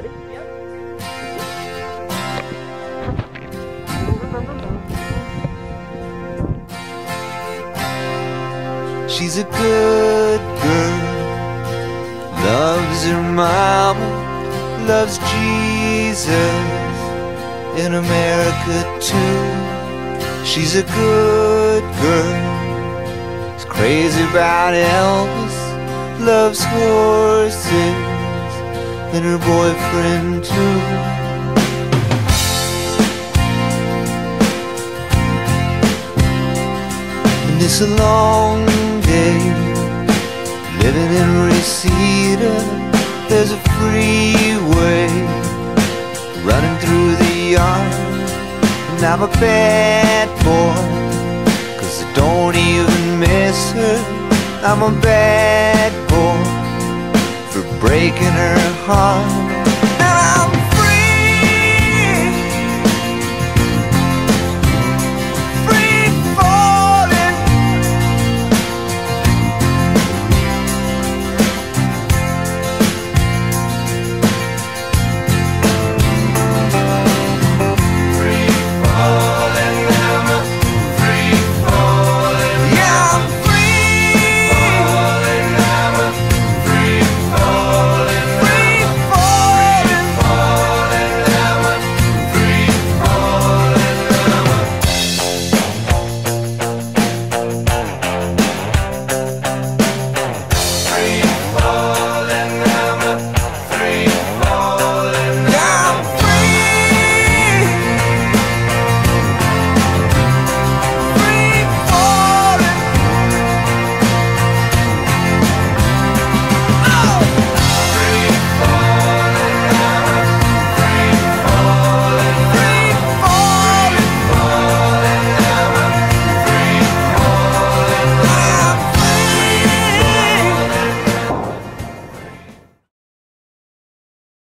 ready? She's a good girl, loves her mama, loves Jesus in America too. She's a good girl, is crazy about Elvis, loves horses and her boyfriend too. And it's a long day living in Reseda. There's a freeway running through the yard, and I'm a bad boy. Cause I don't even miss her. I'm a bad boy breaking her heart.